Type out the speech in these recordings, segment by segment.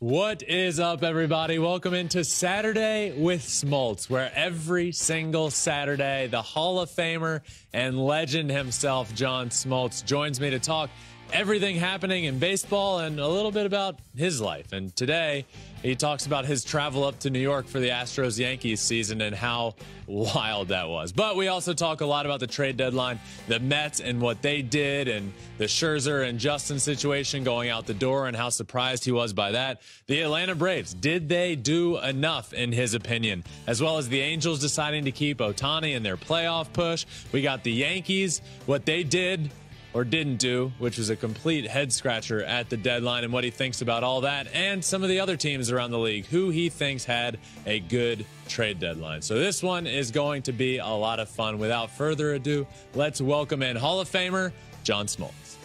What is up, everybody? Welcome into Saturday with Smoltz, where every single Saturday, the Hall of Famer and legend himself, John Smoltz, joins me to talk everything happening in baseball and a little bit about his life. And today, he talks about his travel up to New York for the Astros Yankees season and how wild that was. But we also talk a lot about the trade deadline, the Mets and what they did, and the Scherzer and Justin situation going out the door and how surprised he was by that. The Atlanta Braves, did they do enough, in his opinion? As well as the Angels deciding to keep Ohtani in their playoff push. We got the Yankees, what they did or didn't do, which was a complete head scratcher at the deadline, and what he thinks about all that, and some of the other teams around the league who he thinks had a good trade deadline. So this one is going to be a lot of fun. Without further ado, let's welcome in Hall of Famer John Smoltz.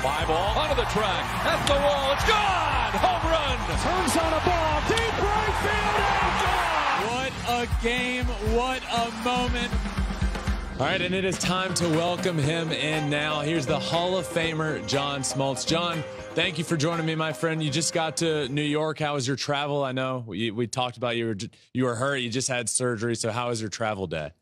Fly ball onto the track, at the wall, it's gone! Turns on a ball, deep right field, and! What a game, what a moment. All right, and it is time to welcome him in now. Here's the Hall of Famer, John Smoltz. John, thank you for joining me, my friend. You just got to New York. How was your travel? I know we, we talked about you were you were hurt. You just had surgery. So how was your travel day?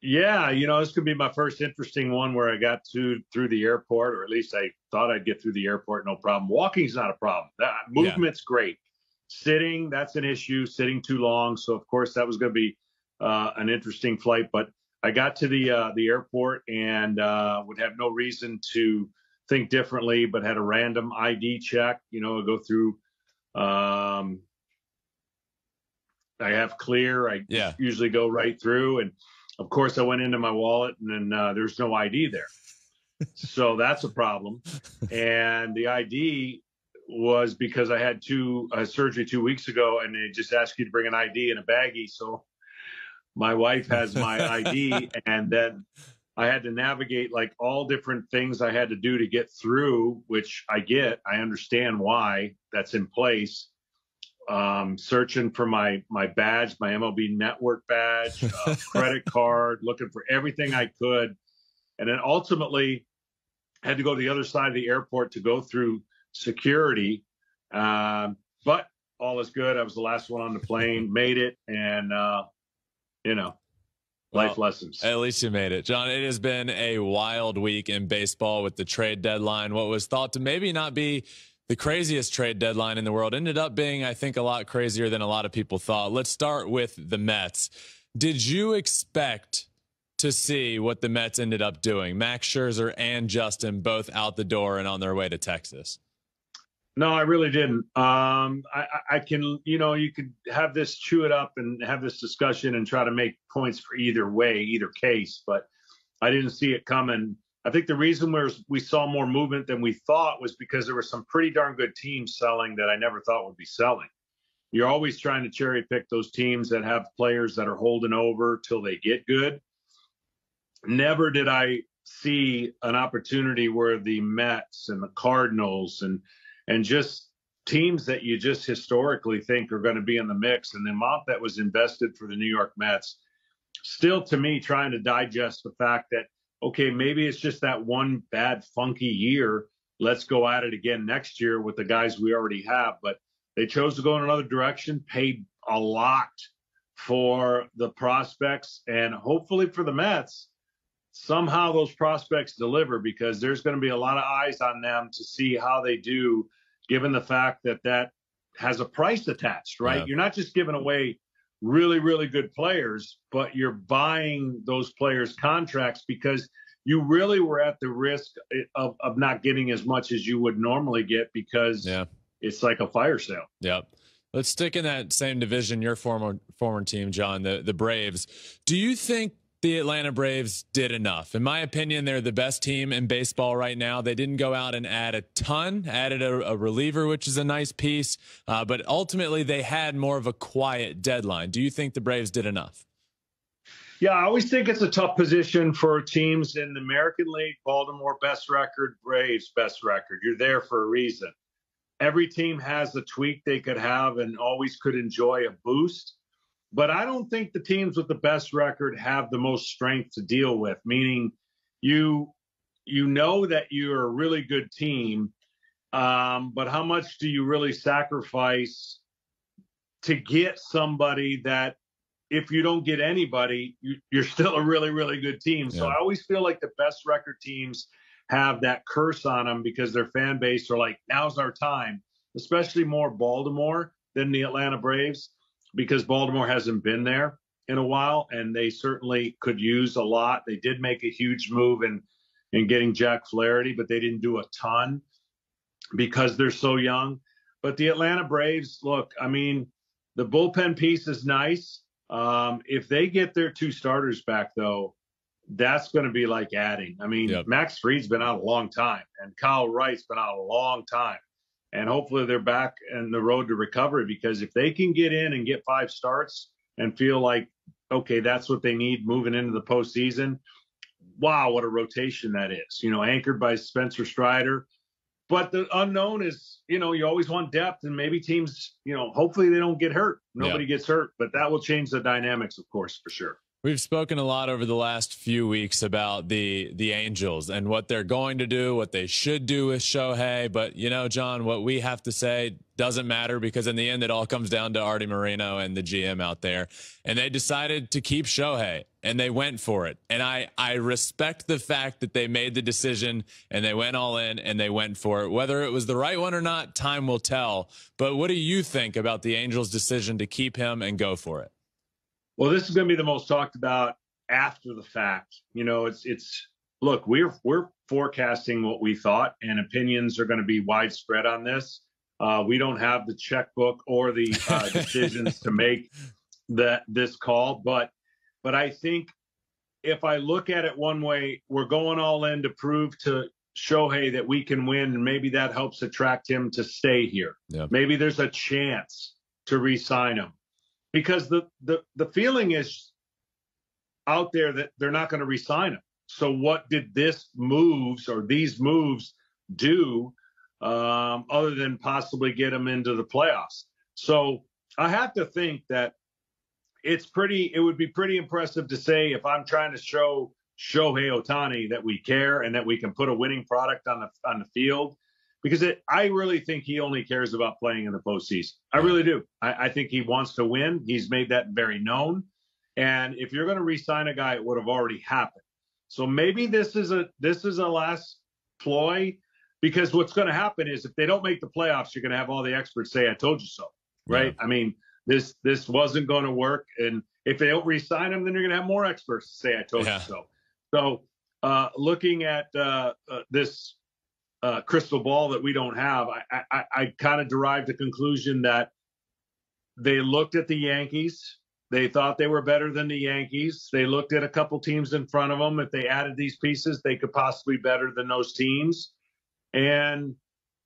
Yeah, you know, this could be my first interesting one where I got to through the airport, or at least I thought I'd get through the airport, no problem. Walking's not a problem. That movement's yeah. great. Sitting, that's an issue. Sitting too long, so of course that was going to be uh, an interesting flight. But I got to the uh, the airport and uh, would have no reason to think differently, but had a random ID check. You know, go through. Um, I have clear. I yeah. usually go right through and of course, I went into my wallet and then uh, there's no ID there. so that's a problem. And the ID was because I had two uh, surgery two weeks ago, and they just asked you to bring an ID in a baggie. So my wife has my ID, and then I had to navigate like all different things I had to do to get through, which I get. I understand why that's in place um, searching for my my badge, my MLB Network badge, uh, credit card, looking for everything I could, and then ultimately had to go to the other side of the airport to go through security. Um, but all is good. I was the last one on the plane, made it, and uh, you know, life well, lessons. At least you made it. John, it has been a wild week in baseball with the trade deadline. What was thought to maybe not be the craziest trade deadline in the world ended up being, I think, a lot crazier than a lot of people thought. Let's start with the Mets. Did you expect to see what the Mets ended up doing? Max Scherzer and Justin both out the door and on their way to Texas. No, I really didn't. Um, I, I, can, you know, you could have this, chew it up, and have this discussion and try to make points for either way, either case. But I didn't see it coming I think the reason we we saw more movement than we thought was because there were some pretty darn good teams selling that I never thought would be selling. You're always trying to cherry pick those teams that have players that are holding over till they get good. Never did I see an opportunity where the Mets and the Cardinals and and just teams that you just historically think are going to be in the mix and the amount that was invested for the New York Mets still to me trying to digest the fact that okay, maybe it's just that one bad, funky year. Let's go at it again next year with the guys we already have. But they chose to go in another direction, paid a lot for the prospects, and hopefully for the Mets, somehow those prospects deliver because there's going to be a lot of eyes on them to see how they do, given the fact that that has a price attached, right? Yeah. You're not just giving away really, really good players, but you're buying those players contracts because you really were at the risk of, of not getting as much as you would normally get because yeah. it's like a fire sale. Yeah. Let's stick in that same division, your former former team, John, the, the Braves. Do you think the Atlanta Braves did enough. In my opinion, they're the best team in baseball right now. They didn't go out and add a ton, added a, a reliever, which is a nice piece, uh, but ultimately they had more of a quiet deadline. Do you think the Braves did enough? Yeah, I always think it's a tough position for teams in the American League. Baltimore, best record, Braves, best record. You're there for a reason. Every team has a tweak they could have and always could enjoy a boost. But I don't think the teams with the best record have the most strength to deal with. Meaning, you you know that you're a really good team, um, but how much do you really sacrifice to get somebody that if you don't get anybody, you, are still a really, really good team. So I always feel like the best record teams have that curse on them because their fan base are like, now's our time, especially more Baltimore than the Atlanta Braves because Baltimore hasn't been there in a while and they certainly could use a lot. They did make a huge move in in getting Jack Flaherty, but they didn't do a ton because they're so young. But the Atlanta Braves, look, I mean, the bullpen piece is nice. Um, if they get their two starters back, though, that's going to be like adding. I mean, yep. Max Fried's been out a long time, and Kyle Wright's been out a long time. And hopefully they're back in the road to recovery because if they can get in and get five starts and feel like, okay, that's what they need moving into the postseason, wow, what a rotation that is. You know, anchored by Spencer Strider. But the unknown is, you know, you always want depth, and maybe teams, you know, hopefully they don't get hurt. Nobody yeah. gets hurt, but that will change the dynamics, of course, for sure. We've spoken a lot over the last few weeks about the the Angels and what they're going to do, what they should do with Shohei. But you know, John, what we have to say doesn't matter because in the end, it all comes down to Artie Moreno and the GM out there. And they decided to keep Shohei and they went for it. And I I respect the fact that they made the decision and they went all in and they went for it. Whether it was the right one or not, time will tell. But what do you think about the Angels' decision to keep him and go for it? Well, this is going to be the most talked about after the fact. You know, it's it's look, we're we're forecasting what we thought, and opinions are going to be widespread on this. Uh, we don't have the checkbook or the uh, decisions to make that this call, but but I think if I look at it one way, we're going all in to prove to Shohei that we can win, and maybe that helps attract him to stay here. Maybe there's a chance to re-sign him because the the the feeling is out there that they're not going to resign him. So what did this moves or these moves do um, other than possibly get him into the playoffs? So I have to think that it's pretty. It would be pretty impressive to say if I'm trying to show Shohei Ohtani that we care and that we can put a winning product on the on the field because it, I really think he only cares about playing in the postseason. I really do. I, I think he wants to win. He's made that very known. And if you're going to re-sign a guy, it would have already happened. So maybe this is a this is a last ploy because what's going to happen is if they don't make the playoffs, you're going to have all the experts say, "I told you so." Right? Yeah. I mean, this this wasn't going to work, and if they don't re-sign him, then you're going to have more experts say, "I told yeah. you so." So, uh, looking at uh, uh, this uh, crystal ball that we don't have, I, I, I kind of derived the conclusion that they looked at the Yankees. They thought they were better than the Yankees. They looked at a couple teams in front of them. If they added these pieces, they could possibly be better than those teams. And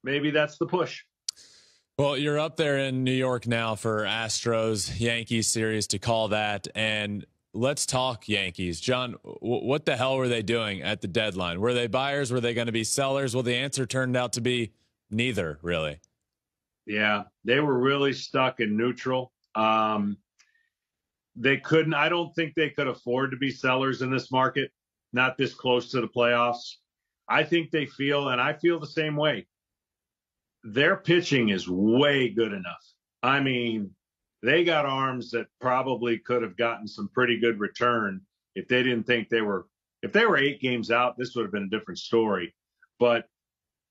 maybe that's the push. Well, you're up there in New York now for Astros Yankees series to call that. And let's talk Yankees. John, what the hell were they doing at the deadline? Were they buyers? Were they going to be sellers? Well, the answer turned out to be neither, really. Yeah, they were really stuck in neutral. Um, they couldn't, I don't think they could afford to be sellers in this market, not this close to the playoffs. I think they feel, and I feel the same way. Their pitching is way good enough. I mean, they got arms that probably could have gotten some pretty good return if they didn't think they were if they were eight games out this would have been a different story. But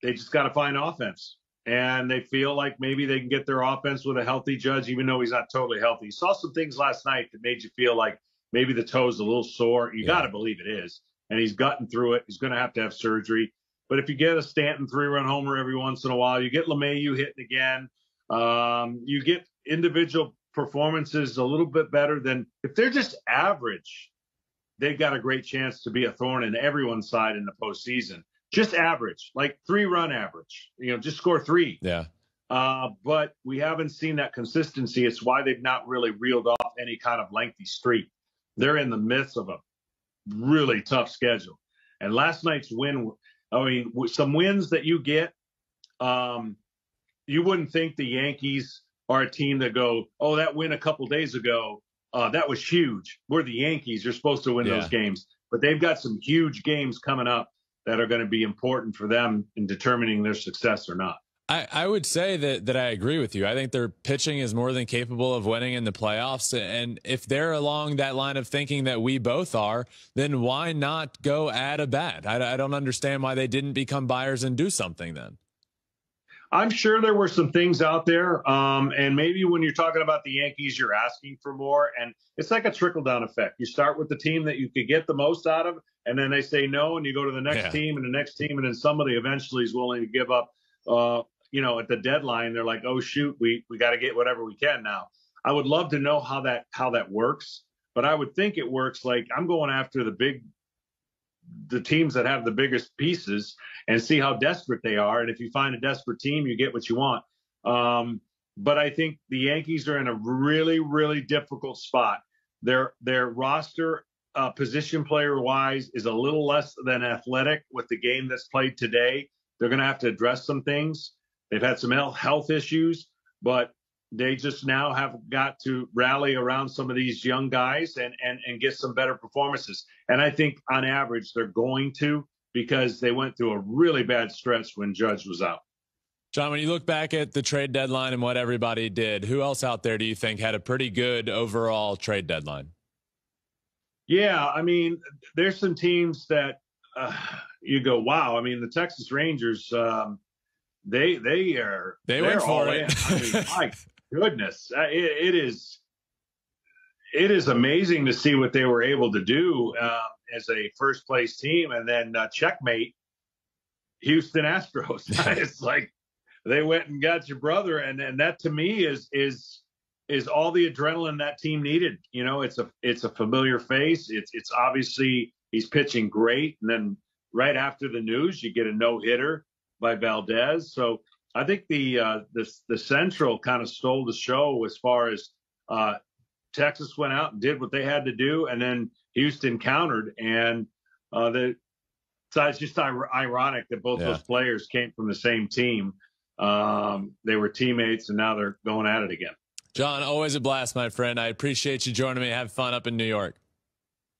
they just got to find offense and they feel like maybe they can get their offense with a healthy Judge even though he's not totally healthy. You saw some things last night that made you feel like maybe the toe's a little sore. You yeah. got to believe it is and he's gotten through it. He's going to have to have surgery. But if you get a Stanton three run homer every once in a while you get LeMahieu hitting again um, you get individual performances a little bit better than if they're just average, they've got a great chance to be a thorn in everyone's side in the postseason. Just average, like three run average, you know, just score three. Yeah. Uh, but we haven't seen that consistency. It's why they've not really reeled off any kind of lengthy streak. They're in the midst of a really tough schedule. And last night's win, I mean, some wins that you get, um, you wouldn't think the Yankees are a team that go, oh, that win a couple days ago uh, that was huge. We're the Yankees. You're supposed to win yeah. those games, but they've got some huge games coming up that are going to be important for them in determining their success or not. I, I would say that that I agree with you. I think their pitching is more than capable of winning in the playoffs. And if they're along that line of thinking that we both are, then why not go add a bat? I, I don't understand why they didn't become buyers and do something then. I'm sure there were some things out there. Um, and maybe when you're talking about the Yankees, you're asking for more. And it's like a trickle down effect. You start with the team that you could get the most out of, and then they say no, and you go to the next yeah. team and the next team, and then somebody eventually is willing to give up. Uh, you know, at the deadline, they're like, "Oh shoot, we we got to get whatever we can now." I would love to know how that how that works, but I would think it works like I'm going after the big the teams that have the biggest pieces and see how desperate they are. And if you find a desperate team, you get what you want. Um, but I think the Yankees are in a really, really difficult spot. Their their roster uh, position player wise is a little less than athletic with the game that's played today. They're going to have to address some things. They've had some health issues, but they just now have got to rally around some of these young guys and, and, and get some better performances. And I think on average, they're going to because they went through a really bad stretch when Judge was out. John, when you look back at the trade deadline and what everybody did, who else out there do you think had a pretty good overall trade deadline? Yeah, I mean, there's some teams that uh, you go, wow. I mean, the Texas Rangers, um, they they are they went for it. I mean, my goodness, uh, it, it is it is amazing to see what they were able to do uh, as a first place team, and then uh, checkmate Houston Astros. it's like they went and got your brother, and and that to me is is is all the adrenaline that team needed. You know, it's a it's a familiar face. It's it's obviously he's pitching great, and then right after the news, you get a no hitter by Valdez. So I think the uh, the the Central kind of stole the show as far as uh, Texas went out and did what they had to do, and then Houston countered, and uh, the so it's just ironic that both yeah. those players came from the same team. Um, they were teammates, and now they're going at it again. John, always a blast, my friend. I appreciate you joining me. Have fun up in New York.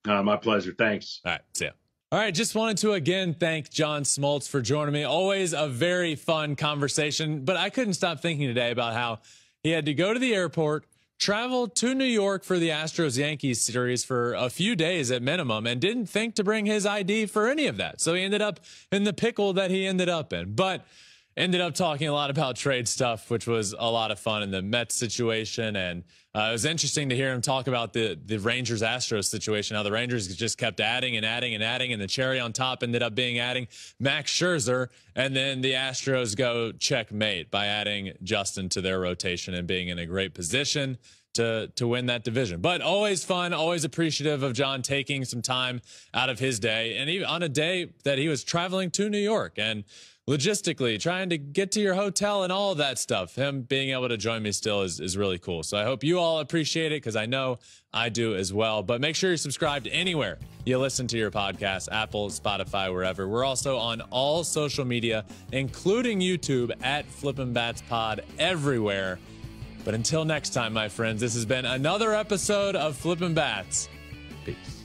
Uh, my pleasure. Thanks. All right. See ya. All right, just wanted to again thank John Smoltz for joining me. Always a very fun conversation, but I couldn't stop thinking today about how he had to go to the airport, travel to New York for the Astros Yankees series for a few days at minimum, and didn't think to bring his ID for any of that. So he ended up in the pickle that he ended up in. But ended up talking a lot about trade stuff, which was a lot of fun in the Mets situation. And uh, it was interesting to hear him talk about the, the Rangers Astros situation, how the Rangers just kept adding and adding and adding. And the cherry on top ended up being adding Max Scherzer. And then the Astros go checkmate by adding Justin to their rotation and being in a great position to to win that division. But always fun, always appreciative of John taking some time out of his day, and even on a day that he was traveling to New York and logistically trying to get to your hotel and all of that stuff. Him being able to join me still is, is really cool. So I hope you all appreciate it because I know I do as well. But make sure you're subscribed anywhere you listen to your podcast, Apple, Spotify, wherever. We're also on all social media, including YouTube at Flippin' Bats Pod everywhere. But until next time, my friends, this has been another episode of Flippin' Bats. Peace.